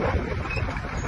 ハハハハ!